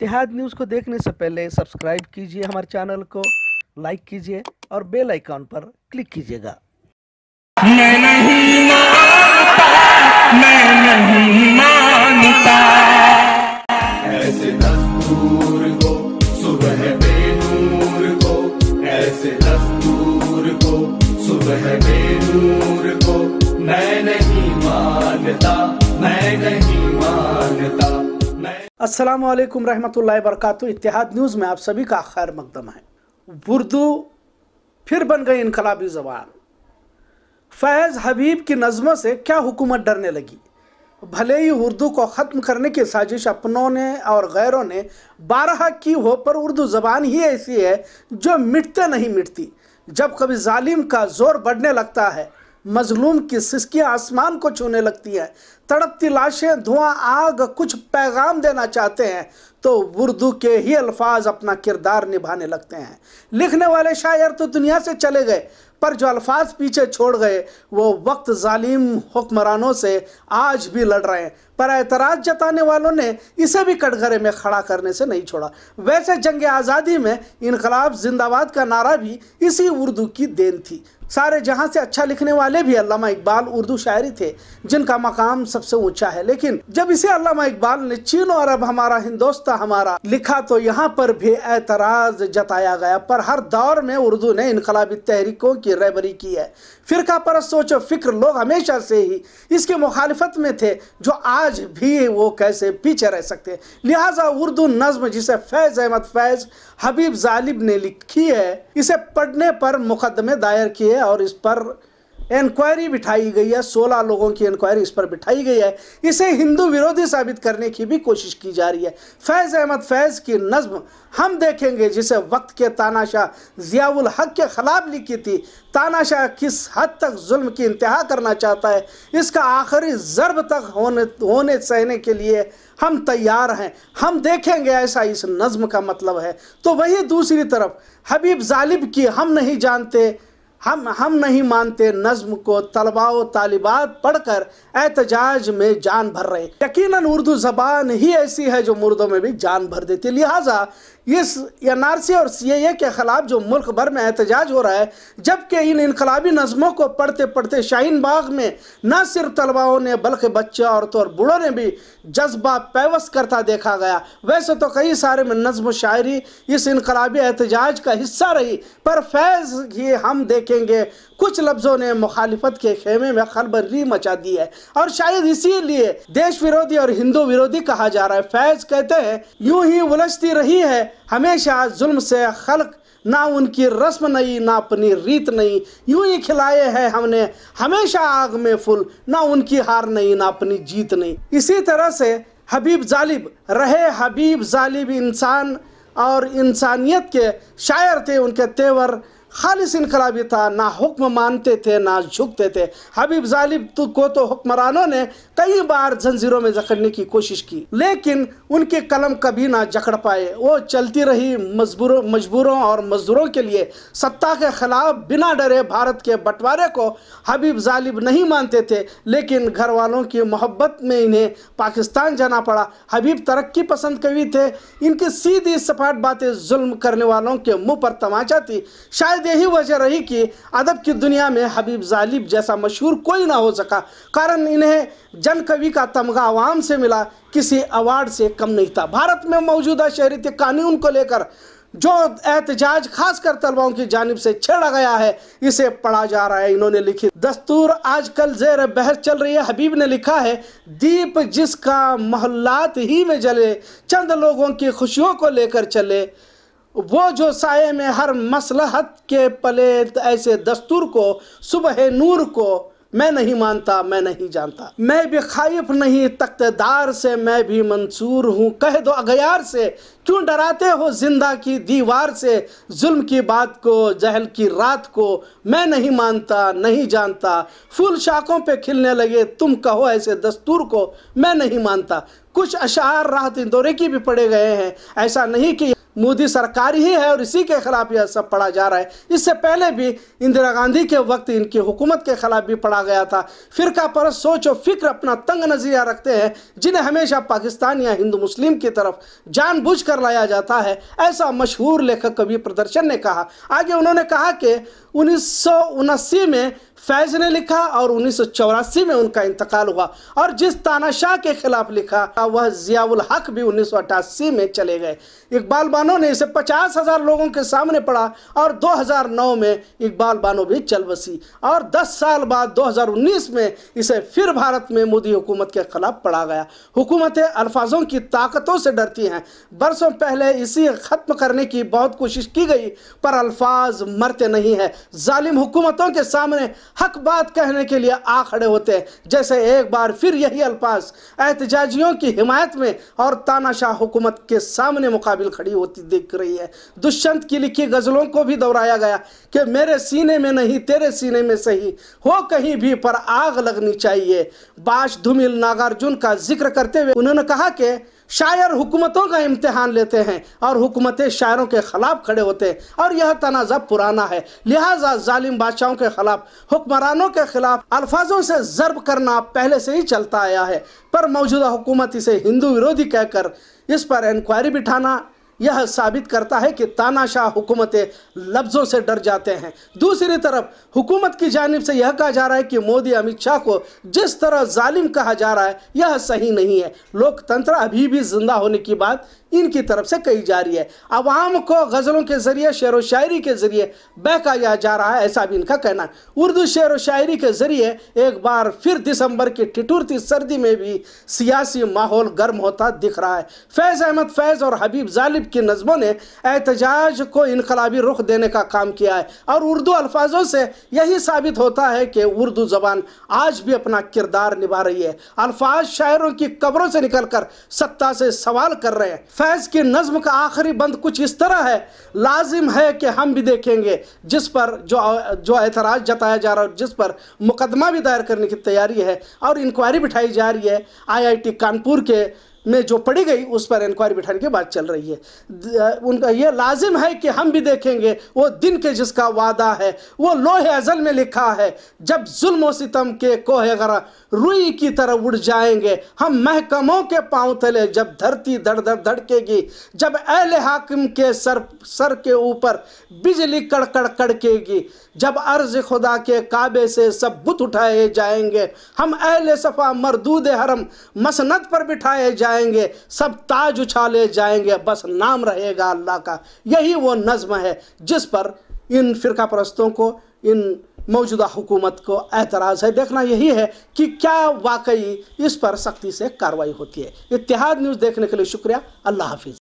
اتحاد نیوز کو دیکھنے سے پہلے سبسکرائب کیجیے ہمارے چینل کو لائک کیجیے اور بیل آئیکن پر کلک کیجیے گا۔ میں نہیں مانتا میں نہیں مانتا۔ ایسے دستور کو السلام علیکم رحمت اللہ وبرکاتہ۔ اتحاد نیوز میں آپ سبھی کا خیر مقدم ہے۔ اردو پھر بن گئی انقلابی زبان۔ فیض حبیب کی نظموں سے کیا حکومت ڈرنے لگی؟ بھلے ہی اردو کو ختم کرنے کی سازش اپنوں نے اور غیروں نے بارہا کی ہو، پر اردو زبان ہی ایسی ہے جو مٹتے نہیں مٹتی۔ جب کبھی ظالم کا زور بڑھنے لگتا ہے، مظلوم کی سسکیاں آسمان کو چھونے لگتی ہیں۔ تڑپتی لاشیں، دھواں، آگ، کچھ پیغام دینا چاہتے ہیں، تو اردو کے ہی الفاظ اپنا کردار نبھانے لگتے ہیں۔ لکھنے والے شاعر تو دنیا سے چلے گئے، پر جو الفاظ پیچھے چھوڑ گئے، وہ وقت ظالم حکمرانوں سے آج بھی لڑ رہے ہیں۔ پر اعتراض جتانے والوں نے اسے بھی کٹگرے میں کھڑا کرنے سے نہیں چھوڑا۔ ویسے جنگ آزادی میں انقلاب زندہ باد کا نعرہ بھی اسی اردو کی دین تھی۔ سارے جہاں سے اچھا لکھنے والے بھی علامہ اقبال اردو شاعری تھے، جن کا مقام سب سے اونچا ہے۔ لیکن جب اسے علامہ اقبال نے چین و عرب ہمارا ہندوستہ ہمارا لکھا، تو یہاں پر بھی اعتراض جتایا گیا۔ پر ہر دور میں اردو نے انقلابی تحریکوں کی ریبری کی ہے۔ فرقہ پرست سوچ و فکر لوگ ہمیشہ سے ہی اس کے مخالفت میں تھے، جو آج بھی وہ کیسے پیچھے رہ سکتے ہیں۔ لہٰذا اردو نظم، جسے فیض احمد، فیض حبیب ظالب نے لکھی ہے، اسے پڑھنے پر مقدمے دائر کیے اور اس پر انکوائری بٹھائی گئی ہے، سولہ لوگوں کی انکوائری اس پر بٹھائی گئی ہے۔ اسے ہندو ویرودھی ثابت کرنے کی بھی کوشش کی جا رہی ہے۔ فیض احمد، فیض کی نظم ہم دیکھیں گے، جسے وقت کے تانہ شاہ ضیاء الحق کے خلاف لکھی تھی۔ تانہ شاہ کس حد تک ظلم کی انتہا کرنا چاہتا ہے؟ اس کا آخری ضرب تک ہونے ہونے سہنے کے لیے ہم تیار ہیں۔ ہم دیکھیں گے ایسا اس نظم کا مطلب ہے۔ تو وہی دوسری طرف، حبیب ظالب کی ہم نہیں جانتے۔ ہم ہم نہیں مانتے نظم کو، طلباء و طالبات پڑھ کر احتجاج میں جان بھر رہے یقیناً اردو زبان ہی ایسی ہے جو مردوں میں بھی جان بھر دیتی لہٰذا اس این آر سی اور سی اے کے خلاف جو ملک بھر میں احتجاج ہو رہا ہے، جبکہ ان انقلابی نظموں کو پڑھتے پڑھتے شاہین باغ میں نہ صرف طلباؤں نے بلکہ بچے، عورتوں اور بوڑھوں نے بھی جذبہ پیوس کرتا دیکھا گیا۔ ویسے تو کئی سارے میں نظم و شاعری اس انقلابی احتجاج کا حصہ رہی، پر فیض یہ ہم دیکھ دیکھیں گے، کچھ لفظوں نے مخالفت کے خیمے میں خلبری مچا دی ہے۔ اور شاید اسی لیے دیش ویرودی اور ہندو ویرودی کہا جا رہا ہے۔ فیض کہتے ہیں، یوں ہی ولشتی رہی ہے، ہمیشہ ظلم سے خلق، نہ ان کی رسم نہیں نہ اپنی ریت نہیں یوں ہی کھلائے ہیں ہم نے، ہمیشہ آگ میں فل نہ ان کی ہار نہیں نہ اپنی جیت نہیں اسی طرح سے حبیب ظالب رہے حبیب ظالب انسان اور انسانیت کے شاعر تھے، ان کے تیور خالص انقلابی تھا، نہ حکم مانتے تھے، نہ جھکتے تھے۔ حبیب ظالب کو تو حکمرانوں نے کئی بار زنزیروں میں جکڑنے کی کوشش کی، لیکن ان کے قلم کبھی نہ جکڑ پائے۔ وہ چلتی رہی مجبوروں اور مزدوروں کے لیے۔ ستہ کے خلاف بنا ڈرے بھارت کے بٹوارے کو حبیب ظالب نہیں مانتے تھے، لیکن گھر والوں کی محبت میں انہیں پاکستان جانا پڑا۔ حبیب ترقی پسند کبھی تھے، ان کی سیدھی سپاٹ باتیں ظلم کرنے والوں کے منہ پر تماچا تھی۔ شاید یہی وجہ رہی کہ عدب کی دنیا میں حبیب ظالیب جیسا مشہور کوئی نہ ہو سکا قارن انہیں جن کوی کا تمغہ عوام سے ملا، کسی آوارڈ سے کم نہیں تھا۔ بھارت میں موجودہ شہریت قانون کو لے کر جو احتجاج خاص کر طلبوں کی جانب سے چھڑا گیا ہے، اسے پڑھا جا رہا ہے۔ انہوں نے لکھی دستور۔ آج کل زیر بحث چل رہی ہے۔ حبیب نے لکھا ہے، دیپ جس کا محلات ہی میں جلے، چند لوگوں کی خوشیوں کو لے کر چلے۔ وہ جو سائے میں ہر مسلحت کے پلے ایسے دستور کو، صبح نور کو میں نہیں مانتا، میں نہیں جانتا۔ میں بھی خائف نہیں، تقتدار سے میں بھی منصور ہوں۔ کہہ دو اگیار سے، کیوں ڈراتے ہو زندہ کی دیوار سے؟ ظلم کی بات کو، جہل کی رات کو میں نہیں مانتا، نہیں جانتا۔ پھول شاخوں پہ کھلنے لگے، تم کہو ایسے دستور کو میں نہیں مانتا۔ کچھ اشعار راحت اندورے کی بھی پڑے گئے ہیں۔ ایسا نہیں کہ مودی سرکار ہی ہے اور اسی کے خلاف یہ سب پڑھا جا رہا ہے۔ اس سے پہلے بھی اندرا گاندھی کے وقت ان کی حکومت کے خلاف بھی پڑھا گیا تھا۔ فرقہ پر سوچ و فکر اپنا تنگ نظریہ رکھتے ہیں، جنہیں ہمیشہ پاکستان یا ہندو مسلم کی طرف جان بوجھ کر لایا جاتا ہے۔ ایسا مشہور لیکھ کبھی پردرشن نے کہا۔ آگے انہوں نے کہا کہ انیس سو انسی میں فیض نے لکھا اور انیس سو چوراسی میں ان کا انتقال ہوا اور جس تانا شاہ کے خلاف لکھا وہ ضیاء الحق بھی انیس سو اٹھاسی میں چلے گئے۔ اقبال بانو نے اسے پچاس ہزار لوگوں کے سامنے پڑھا اور دو ہزار نو میں اقبال بانو بھی چل بسی اور دس سال بعد دو ہزار انیس میں اسے پھر بھارت میں مودی حکومت کے خلاف پڑھا گیا۔ حکومتیں الفاظوں کی طاقتوں سے ڈرتی ہیں۔ برسوں پہلے اسی ختم کرنے کی بہت کوشش کی گئی، پر الفاظ مرتے نہیں ہیں۔ ظالم حکومتوں کے سامنے حق بات کہنے کے لیے آخڑے ہوتے ہیں۔ جیسے ایک بار پھر یہی الفاظ احتجاجیوں کی حمایت میں اور تاناشاہ حکومت کے سامنے مقابل کھڑی ہوتی دیکھ رہی ہے۔ دشنت کی لکھی غزلوں کو بھی دورایا گیا کہ میرے سینے میں نہیں، تیرے سینے میں صحیح۔ ہو کہیں بھی پر آگ لگنی چاہیے۔ باش دھمیل ناگارجن کا ذکر کرتے ہوئے انہوں نے کہا کہ شاعر حکومتوں کا امتحان لیتے ہیں اور حکومتیں شاعروں کے خلاف کھڑے ہوتے ہیں اور یہ تنازع پرانا ہے۔ لہٰذا ظالم بادشاہوں کے خلاف، حکمرانوں کے خلاف الفاظوں سے ضرب کرنا پہلے سے ہی چلتا آیا ہے۔ پر موجودہ حکومت اسے ہندو ویرودی کہہ کر اس پر انکوائری بٹھانا یہ ثابت کرتا ہے کہ تاناشاہ حکومتیں لفظوں سے ڈر جاتے ہیں۔ دوسری طرف، حکومت کی جانب سے یہ کہا جا رہا ہے کہ مودی امت شاہ کو جس طرح ظالم کہا جا رہا ہے، یہ صحیح نہیں ہے۔ لوگ تنترہ ابھی بھی زندہ ہونے کی بات ان کی طرف سے کہی جا رہی ہے۔ عوام کو غزلوں کے ذریعے، شعر و شاعری کے ذریعے بہکایا جا رہا ہے، ایسا بھی ان کا کہنا ہے۔ اردو شعر و شاعری کے ذریعے ایک بار پھر دسمبر کی ٹٹورتی سردی میں بھی سیاسی ماحول گرم ہوتا دکھ رہا ہے۔ فیض احمد فیض اور حبیب ظالب کی نظموں نے احتجاج کو انقلابی رخ دینے کا کام کیا ہے۔ اور اردو الفاظوں سے یہی ثابت ہوتا ہے کہ اردو زبان آج بھی اپنا کردار نبھا رہی ہے۔ الفاظ شاعروں کی قبروں سے نکل کر ستا سے سوال کر رہے ہیں۔ فیض کی نظم کا آخری بند کچھ اس طرح ہے۔ لازم ہے کہ ہم بھی دیکھیں گے، جس پر جو اعتراض جتایا جا رہا ہے جس پر مقدمہ بھی دائر کرنے کی تیاری ہے اور انکوائری بٹھائی جا رہی ہے۔ آئی آئی ٹی کانپور کے میں جو پڑی گئی اس پر انکوائری بٹھانے کی بات چل رہی ہے۔ ان کا یہ لازم ہے کہ ہم بھی دیکھیں گے، وہ دن کے جس کا وعدہ ہے، وہ لوہ ازل میں لکھا ہے، جب ظلم و ستم کے کوہ غرہ روئی کی طرح اڑ جائیں گے، ہم محکموں کے پاؤں تلے جب دھرتی دھڑ دھڑ دھڑکے گی، جب اہل حاکم کے سر سر کے اوپر بجلی کڑکڑ کڑکے گی، جب عرض خدا کے کعبے سے سب بت اٹھائے جائیں گے، ہم اہل صفا مردود حرم مسند پر بٹھائے جائیں جائیں گے، سب تاج اچھالے جائیں گے، بس نام رہے گا اللہ کا۔ یہی وہ نظم ہے جس پر ان فرقہ پرستوں کو، ان موجودہ حکومت کو اعتراض ہے۔ دیکھنا یہی ہے کہ کیا واقعی اس پر سختی سے کاروائی ہوتی ہے۔ اتحاد نیوز دیکھنے کے لیے شکریہ۔ اللہ حافظ۔